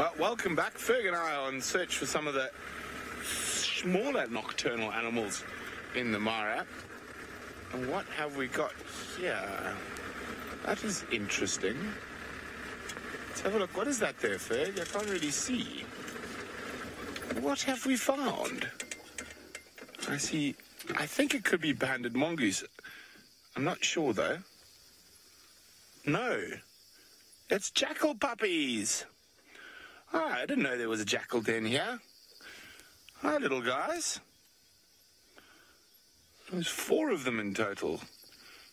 Well, welcome back. Ferg and I are on search for some of the smaller nocturnal animals in the Mara. And what have we got here? That is interesting. Let's have a look. What is that there, Ferg? I can't really see. What have we found? I see. I think it could be banded mongoose. I'm not sure, though. No. It's jackal puppies. Ah, I didn't know there was a jackal den here. Hi, little guys. There's four of them in total.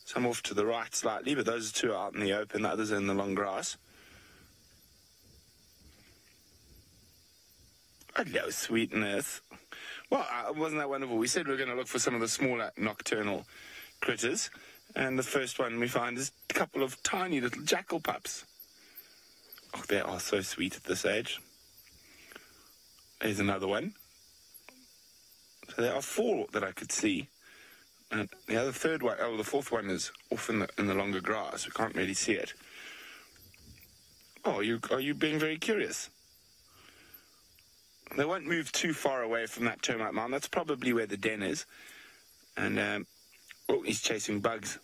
Some off to the right slightly, but those two are out in the open, the others are in the long grass. Hello, sweetness. Well, uh, wasn't that wonderful? We said we were going to look for some of the smaller nocturnal critters, and the first one we find is a couple of tiny little jackal pups. Oh, they are so sweet at this age. There's another one. So there are four that I could see. And the other third one, oh, the fourth one is off in the, in the longer grass. We can't really see it. Oh, you, are you being very curious? They won't move too far away from that termite mound. That's probably where the den is. And, um, oh, he's chasing bugs.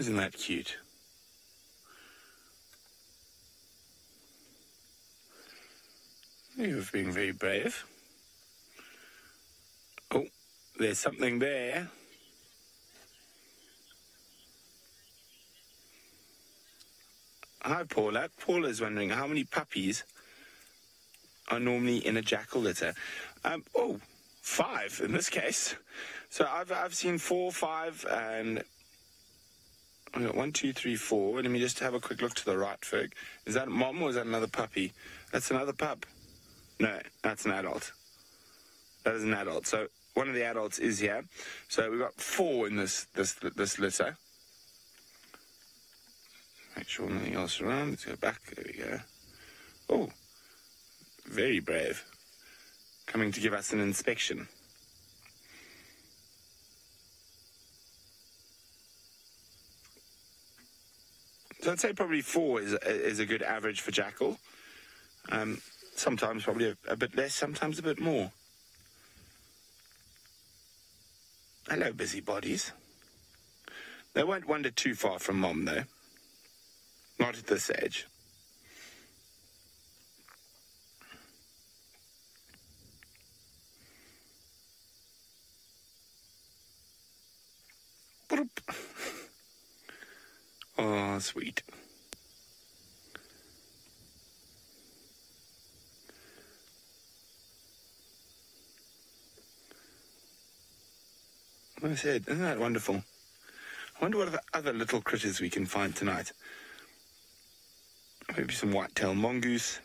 Isn't that cute? You've been very brave. Oh, there's something there. Hi, Paula. Paula's wondering how many puppies are normally in a jackal litter. Um, oh, five in this case. So I've I've seen four, five, and Got one, two, three, four. Let me just have a quick look to the right, Ferg. Is that mom or is that another puppy? That's another pup. No, that's an adult. That is an adult. So one of the adults is here. So we've got four in this this this litter. Make sure nothing else around. Let's go back. There we go. Oh, very brave. Coming to give us an inspection. So I'd say probably four is is a good average for jackal. Um, sometimes probably a, a bit less, sometimes a bit more. Hello, busybodies. They won't wander too far from mom, though. Not at this age. Oh, sweet. I said, isn't that wonderful? I wonder what other little critters we can find tonight. Maybe some white-tailed mongoose,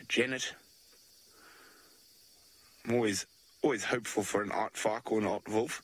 a genet. I'm always, always hopeful for an aardvark or an aardwolf.